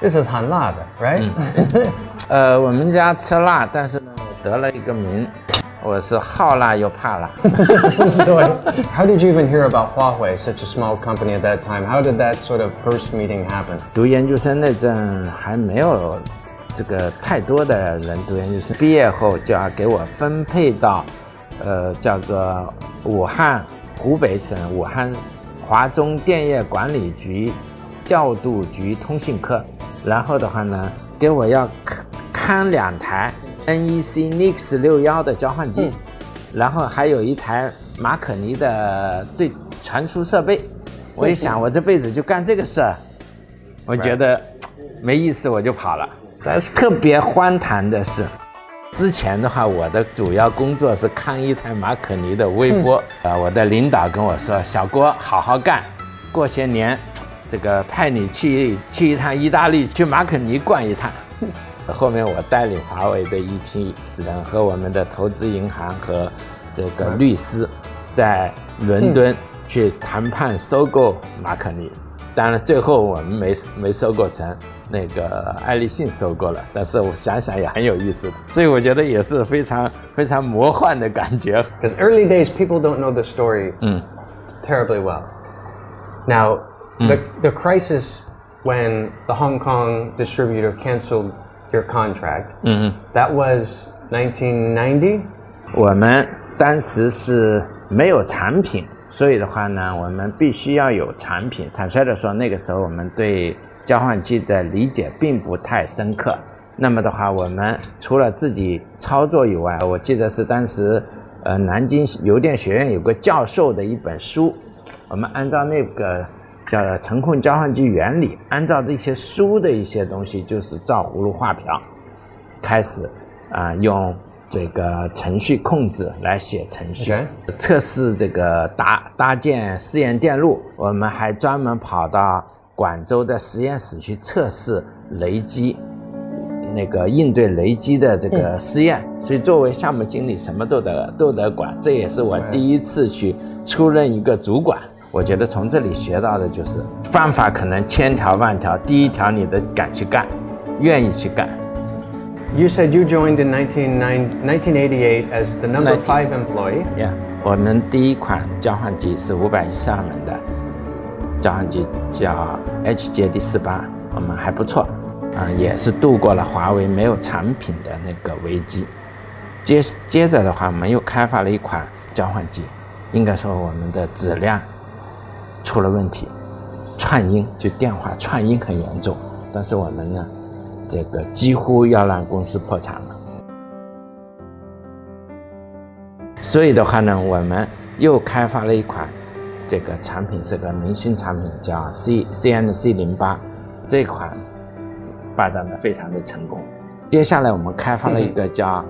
This is 很辣的，right？呃，我们家吃辣，但是呢，我得了一个名，我是好辣又怕辣。How did you even hear about Huawei, such a small company at that time? How did that sort of first meeting happen? 读研究生那阵还没有这个太多的人读研究生，毕业后就要给我分配到，呃，叫做武汉湖北省武汉华中电业管理局调度局通信科，然后的话呢，给我要看看两台 NEC Nix 六幺的交换机，然后还有一台马可尼的对传输设备。我一想，我这辈子就干这个事儿，我觉得没意思，我就跑了。但特别荒唐的是，之前的话，我的主要工作是看一台马可尼的微波。呃，我的领导跟我说：“小郭，好好干，过些年，这个派你去去一趟意大利，去马可尼逛一趟。”后面我带领华为的一批人和我们的投资银行和这个律师，在伦敦去谈判收购马可尼。当然，最后我们没没收购成，那个爱立信收购了。但是我想想也很有意思，所以我觉得也是非常非常魔幻的感觉。Because early days, people don't know the story terribly well. Now, the, the crisis when the Hong Kong distributor canceled your contract, that was 1990? 我们当时是没有产品，所以的话呢，我们必须要有产品。坦率的说，那个时候我们对交换机的理解并不太深刻。那么的话，我们除了自己操作以外，我记得是当时，呃，南京邮电学院有个教授的一本书，我们按照那个叫程控交换机原理，按照这些书的一些东西，就是照葫芦画瓢，开始啊、用这个程序控制来写程序测试这个搭搭建试验电路。我们还专门跑到广州的实验室去测试雷击，那个应对雷击的这个试验。所以作为项目经理，什么都得都得管。这也是我第一次去出任一个主管。我觉得从这里学到的就是方法可能千条万条，第一条你得敢去干，愿意去干。You said you joined in 1989 1988 as the number five employee. Yeah，我们第一款交换机是五百一门的交换机，叫 HJD 四八，我们还不错，啊、也是度过了华为没有产品的那个危机。接接着的话，我们又开发了一款交换机，应该说我们的质量出了问题，串音就电话串音很严重，但是我们呢，这个几乎要让公司破产了。所以的话呢，我们又开发了一款这个产品，是个明星产品，叫 C CNC 零八，这款发展的非常的成功。接下来我们开发了一个叫、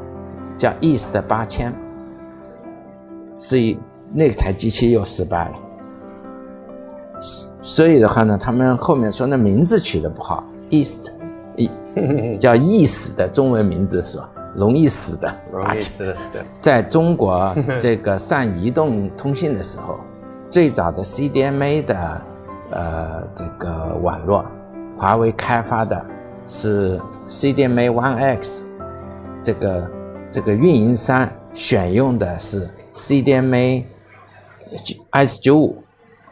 叫 East 八千，是一那台机器又失败了。所以的话呢，他们后面说那名字取得不好，East，一 叫易死的中文名字是吧？容易死的容易死的。在中国这个上移动通信的时候，最早的 CDMA 的呃这个网络，华为开发的是 CDMA One X，这个这个运营商选用的是 CDMA S 九五，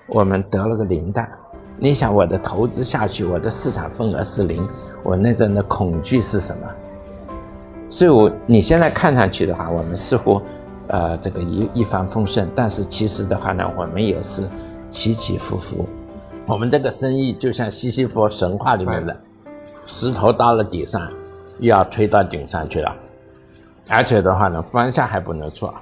我们得了个零蛋。你想我的投资下去，我的市场份额是零，我那阵的恐惧是什么？所以我你现在看上去的话，我们似乎，呃，这个一一帆风顺，但是其实的话呢，我们也是起起伏伏。我们这个生意就像西西弗神话里面的，石头到了底上，又要推到顶上去了，而且的话呢，方向还不能错。